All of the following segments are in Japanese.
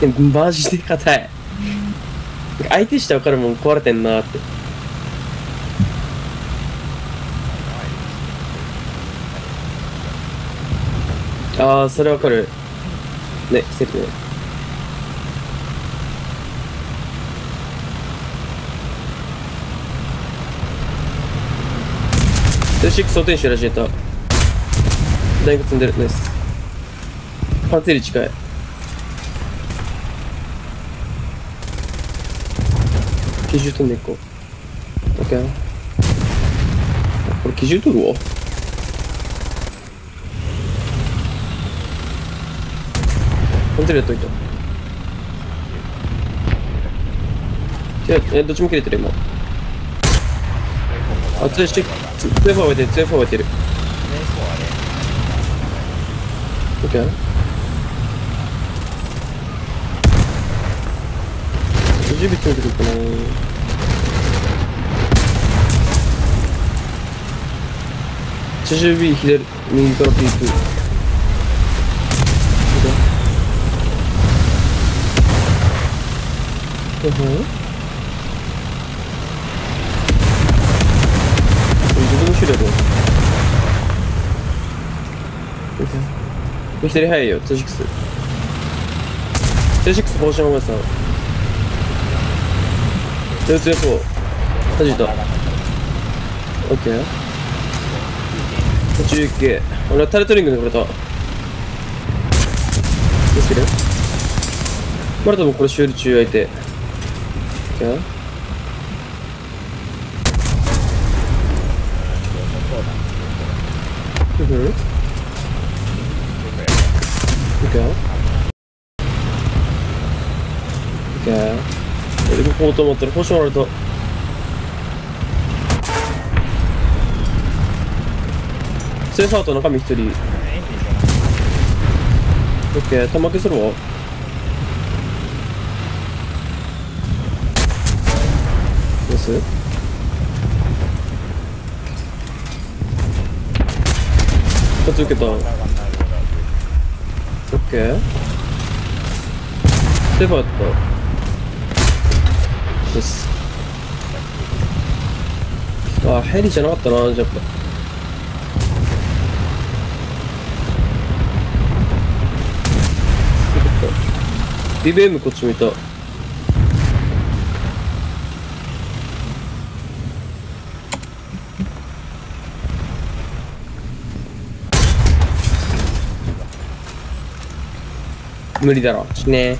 で もマジで硬い。相手して分かるもん壊れてんなって。ああそれ分かる。ねセルね。で6装填手ラジエーター大学積んでる。ナイス。パンツより近い。機銃飛んでいこ。う OK これ機銃取るわ。パンツよりやっといた。えどっちも切れてる今。あ、ツーして、ツーフォア置いてる、ツーフォア置いてる。オッケー。準備詰めてくるかな 80B 左、右からピーク。オッケー。うん。自分の種類だろ左早いよ2 6 2 6ポーションお前さん。2 2 4弾いた。オッケー。途中系。俺はタルトリングでこれた。気をつけるマルタもこれ修理中相手。オッケー。うん。いくよ。いくよ。え、動こうと思ったら、星もられた。セーフアウト中身一人。オッケー、玉消するわ。どうする？二つ受けた。オッケー。セーフアウト。です。あ、ヘリじゃなかったな、じゃあ。ビベームこっち向いた。無理だろ。ね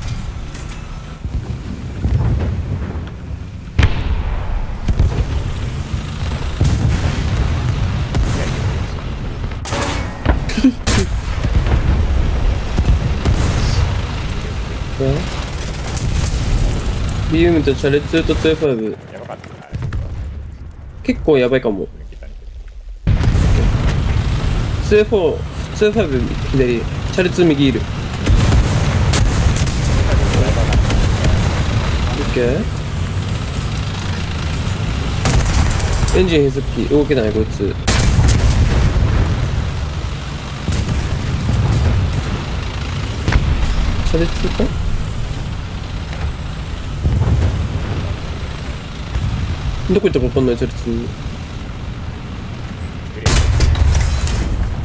ビームとチャレ2と25やばかった。結構やばいかも。24 25左。チャレ2右いる。オッケー。エンジン変速機動けないこいつ。チャレ2か？どこ行ったか分かんないチャレ2オ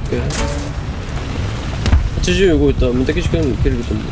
ッケー80動いたら三竹地区にも行けると思う。